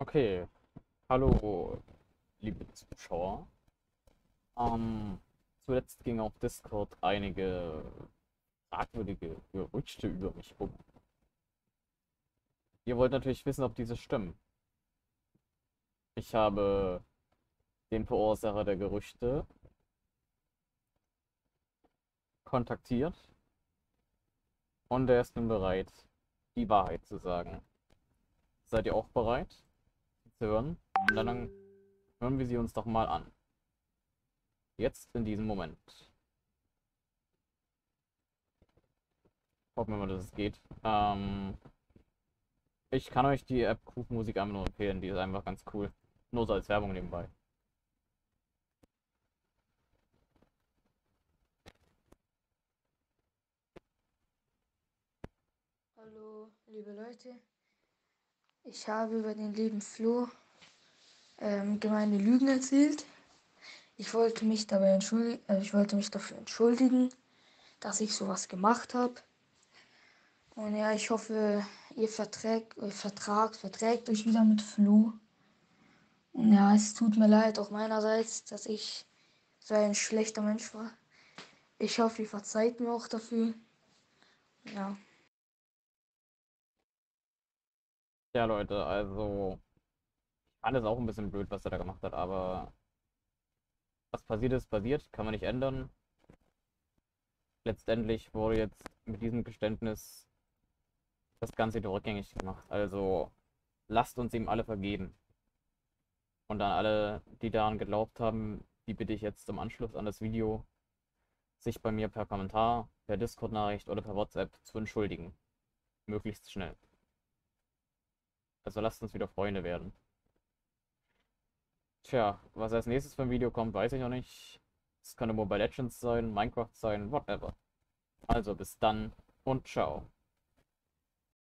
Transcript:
Okay, hallo, liebe Zuschauer. Ähm, zuletzt ging auf Discord einige fragwürdige Gerüchte über mich um. Ihr wollt natürlich wissen, ob diese stimmen. Ich habe den Verursacher der Gerüchte kontaktiert und er ist nun bereit, die Wahrheit zu sagen. Seid ihr auch bereit? Hören. Und dann hören wir sie uns doch mal an. Jetzt in diesem Moment. Hoffen wir mal, dass es geht. Ähm, ich kann euch die App Groove Musik einfach nur empfehlen. Die ist einfach ganz cool. Nur so als Werbung nebenbei. Hallo, liebe Leute. Ich habe über den lieben Flo ähm, gemeine Lügen erzählt. Ich wollte mich dabei entschuldigen, also ich wollte mich dafür entschuldigen, dass ich sowas gemacht habe. Und ja, ich hoffe, ihr verträgt, ihr vertragt, verträgt euch wieder mit Flo. Und ja, es tut mir leid auch meinerseits, dass ich so ein schlechter Mensch war. Ich hoffe, ihr verzeiht mir auch dafür. Ja. Ja, Leute, also ich fand es auch ein bisschen blöd, was er da gemacht hat, aber was passiert ist, passiert, kann man nicht ändern. Letztendlich wurde jetzt mit diesem Geständnis das Ganze wieder rückgängig gemacht. Also lasst uns ihm alle vergeben. Und an alle, die daran geglaubt haben, die bitte ich jetzt im Anschluss an das Video, sich bei mir per Kommentar, per Discord-Nachricht oder per WhatsApp zu entschuldigen. Möglichst schnell. Also lasst uns wieder Freunde werden. Tja, was als nächstes für ein Video kommt, weiß ich noch nicht. Es könnte Mobile Legends sein, Minecraft sein, whatever. Also bis dann und ciao.